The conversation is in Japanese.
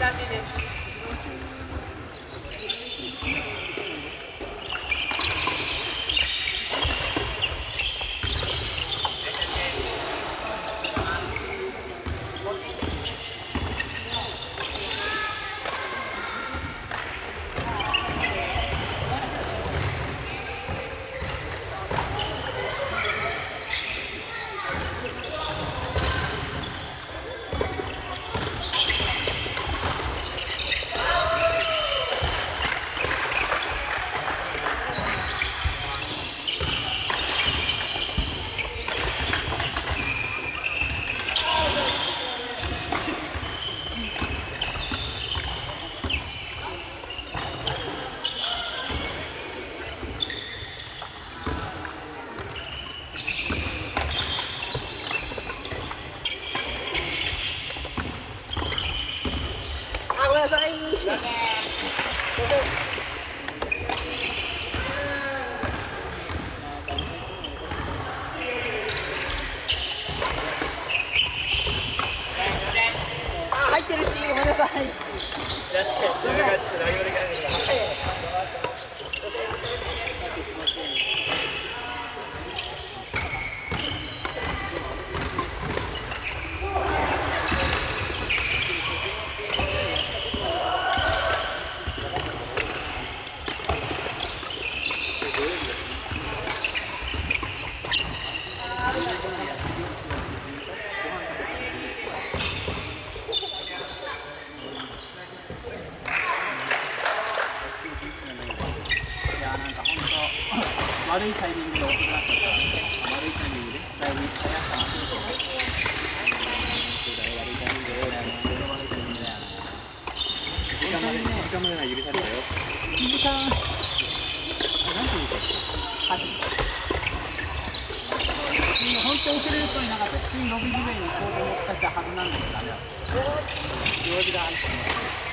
dann in den Just kidding. 悪いタイミングで。遅くなっちゃった悪いタイミングで。だいぶ早くなってる悪いいタイミングだよ時間まで。時間まで。は許されたよ1時間何分で。8今本当遅れる人いなかった普通に伸び地面に行こうと思ったはずなんだけどダメだった用事があると思って